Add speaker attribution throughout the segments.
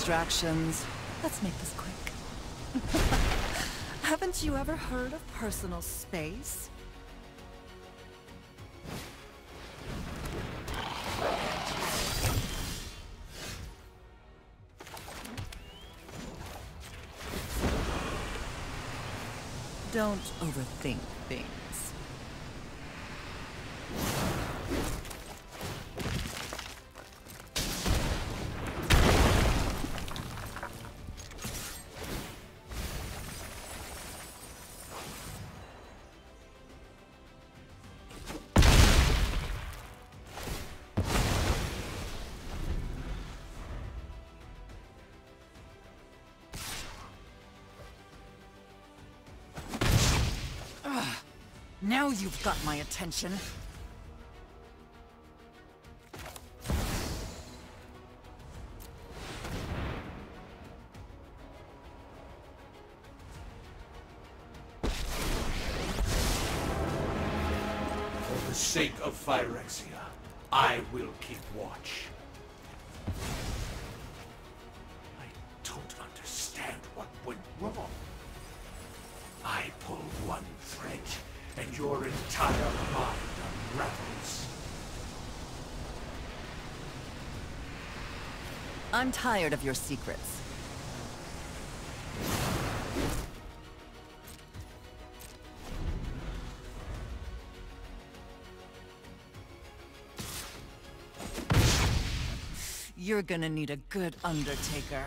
Speaker 1: Distractions. Let's make this quick. Haven't you ever heard of personal space? Don't overthink things. Now you've got my attention.
Speaker 2: For the sake of Phyrexia, I will keep watch.
Speaker 1: Tired of your secrets. You're gonna need a good Undertaker.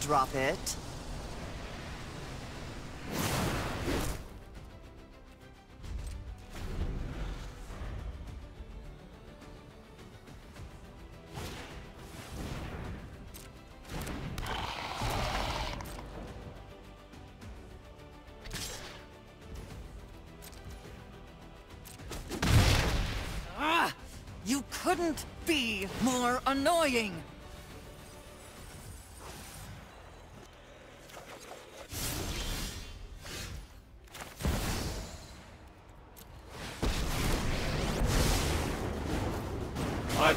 Speaker 1: Drop it.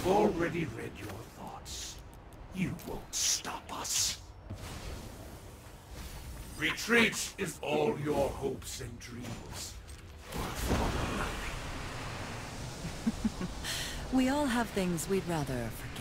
Speaker 2: I've already read your thoughts. You won't stop us. Retreat if all your hopes and dreams.
Speaker 1: We all have things we'd rather forget.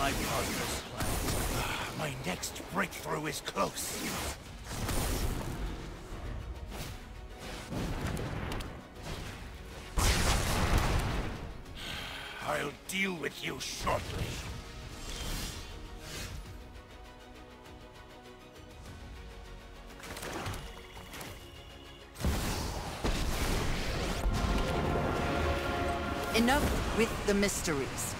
Speaker 3: my partner's plan. My next breakthrough is close. I'll deal with you shortly.
Speaker 1: Enough with the mysteries.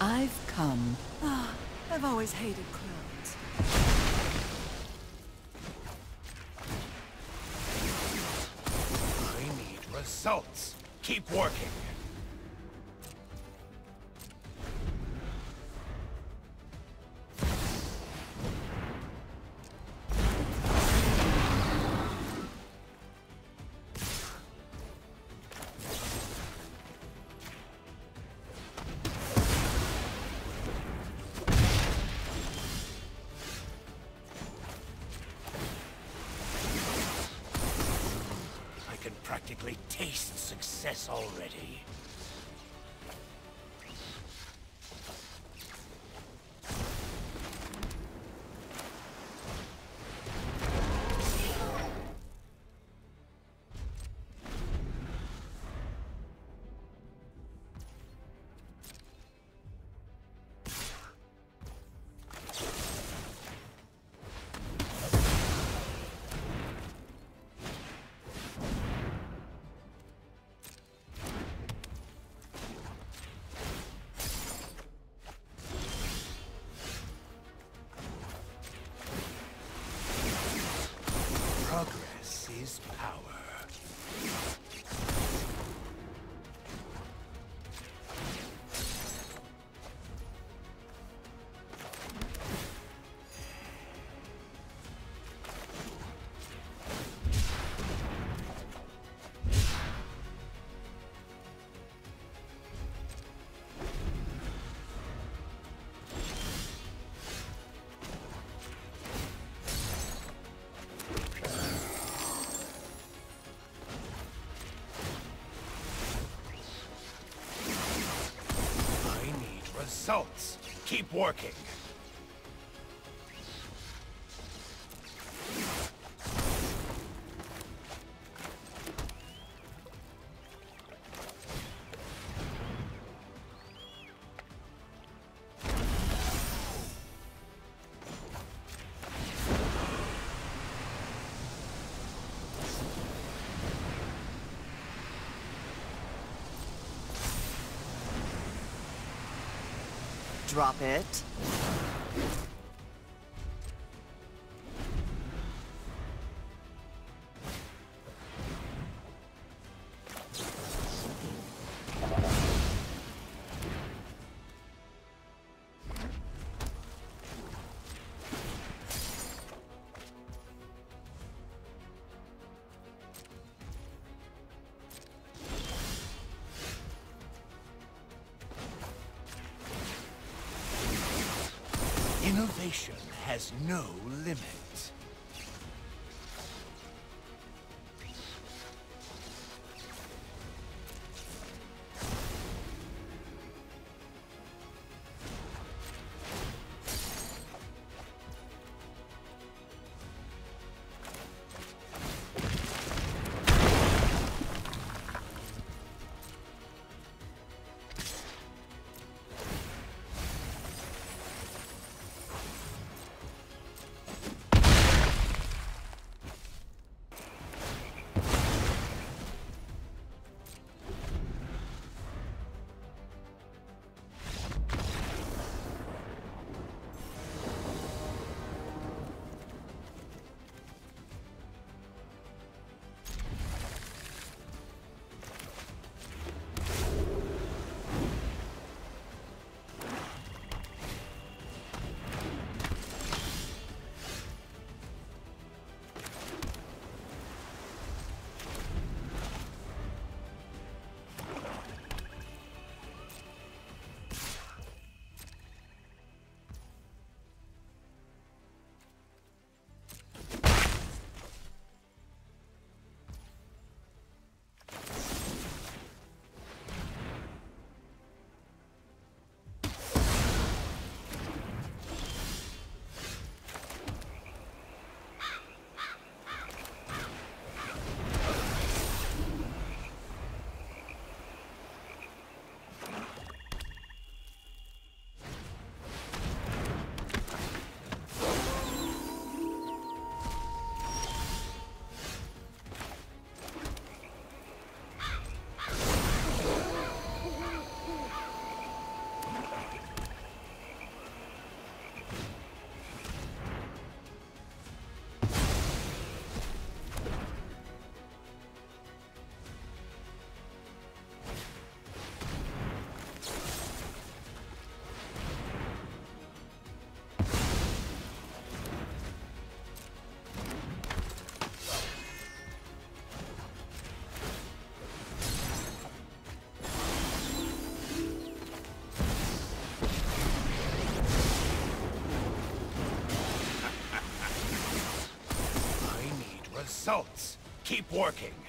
Speaker 1: I've come Ah, I've always hated clowns.
Speaker 3: I need results. Keep working. Results. Keep working.
Speaker 1: Drop it.
Speaker 3: Has Keep working.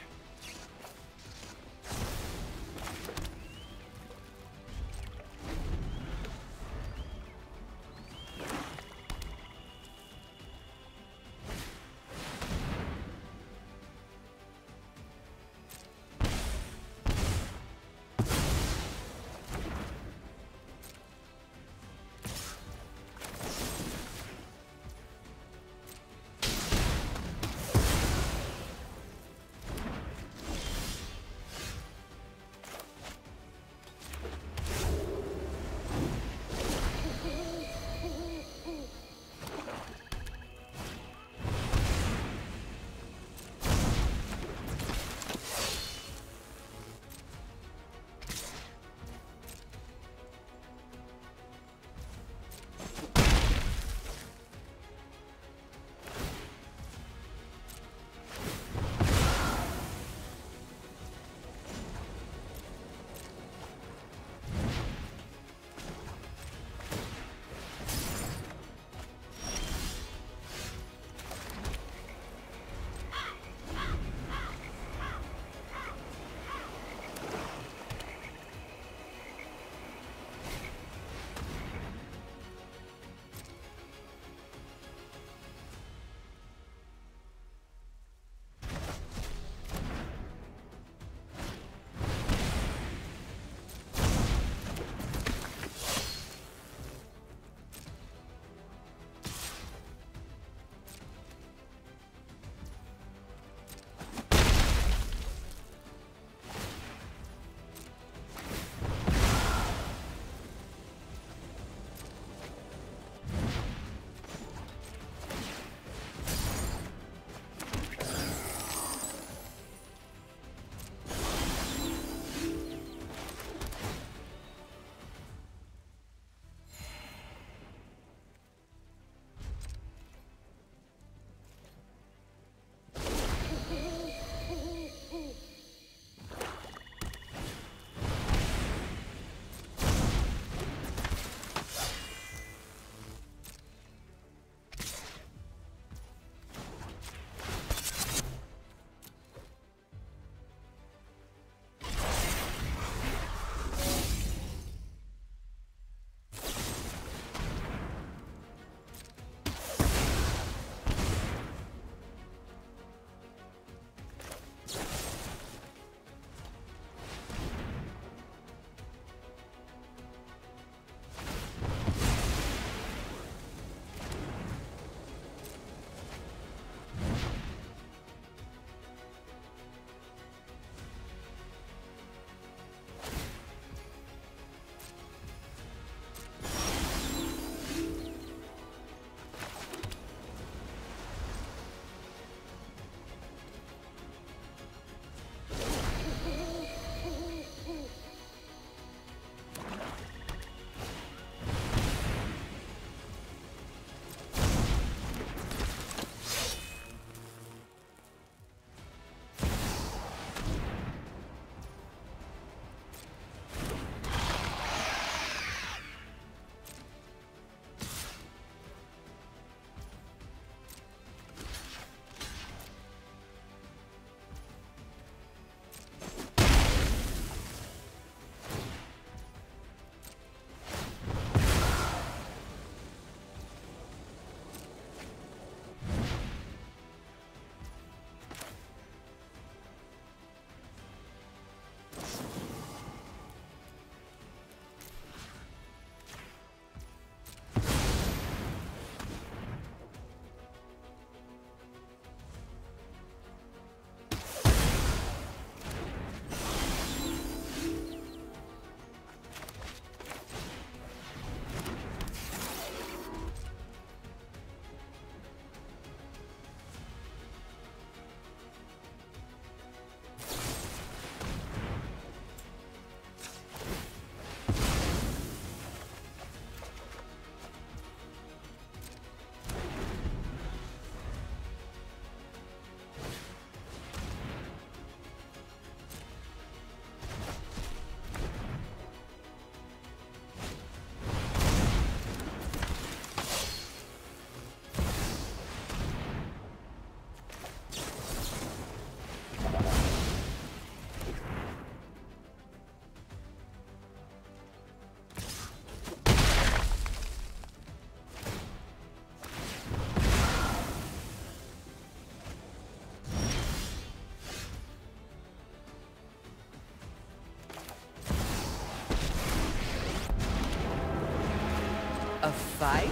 Speaker 1: Fight?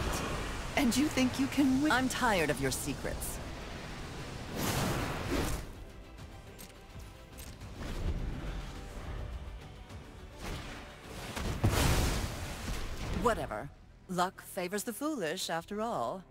Speaker 1: And you think you can win? I'm tired of your secrets. Whatever. Luck favors the foolish, after all.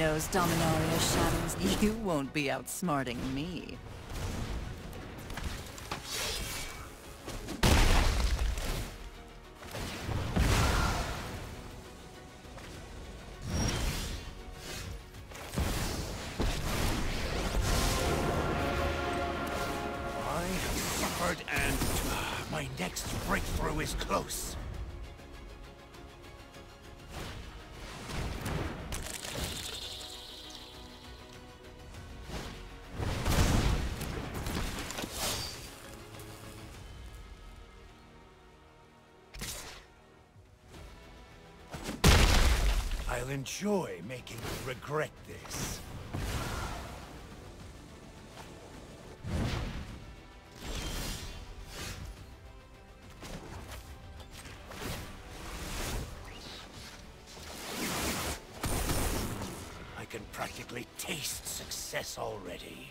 Speaker 1: Knows Dominaria's shadows. You won't be outsmarting me.
Speaker 3: I'll enjoy making you regret this. I can practically taste success already.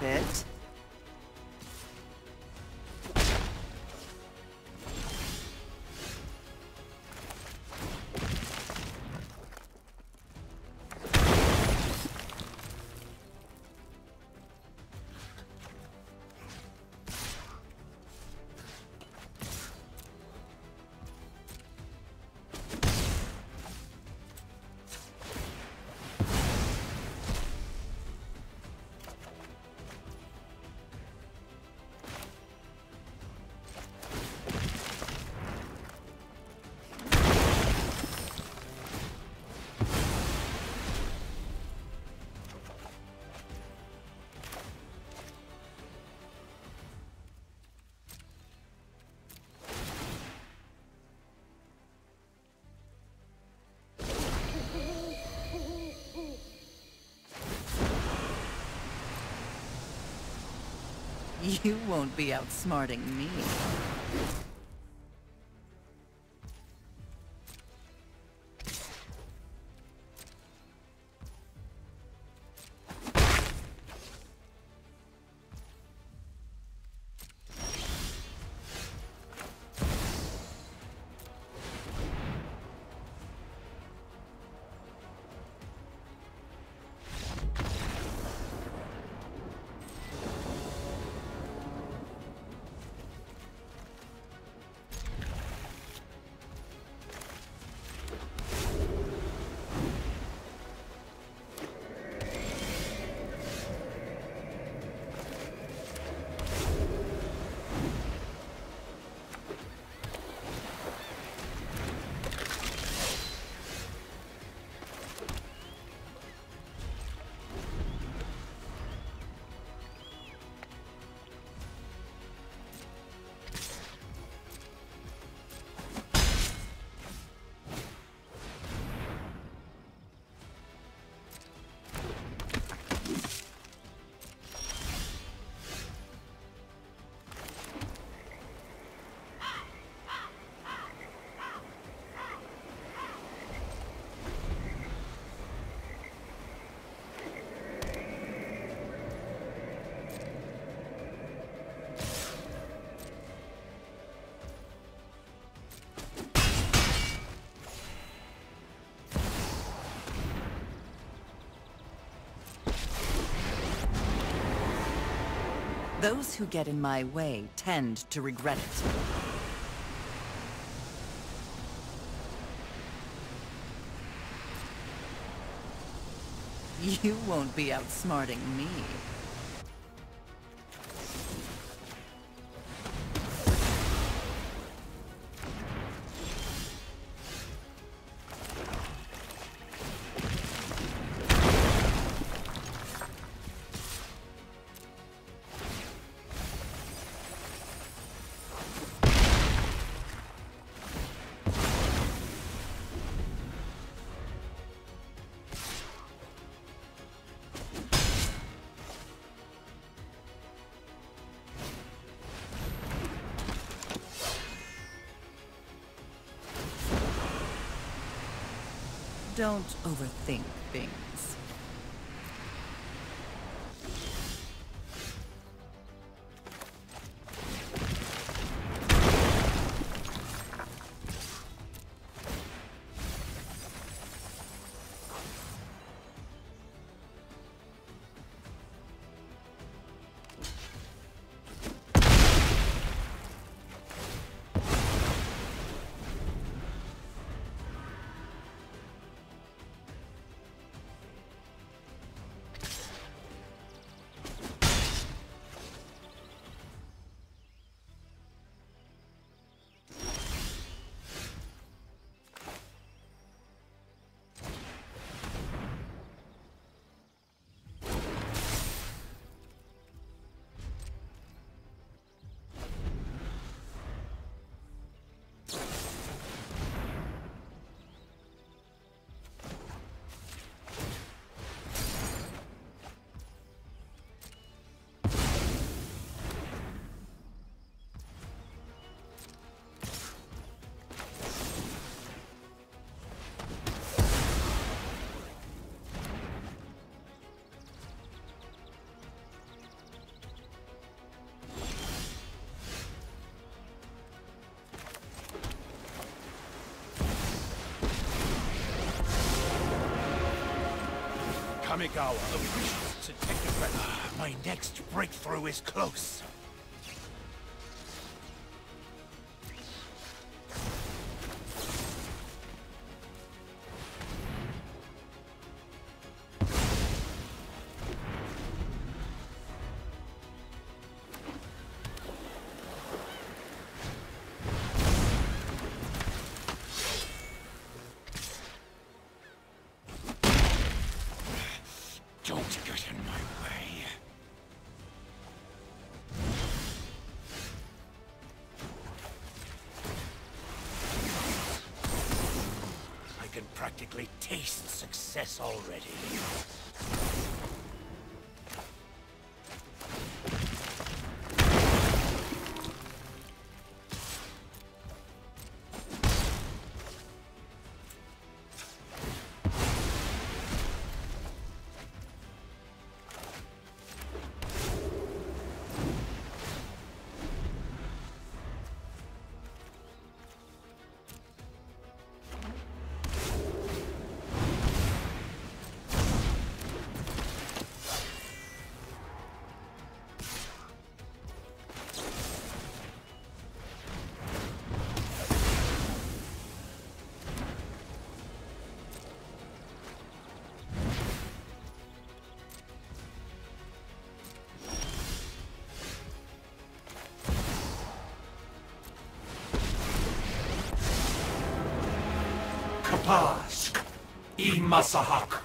Speaker 1: Drop it. You won't be outsmarting me. Those who get in my way tend to regret it. You won't be outsmarting me. Don't overthink things.
Speaker 3: Kamigawa wishes ah, to take the credit. My next breakthrough is close. Practically taste success already.
Speaker 2: Imasahak.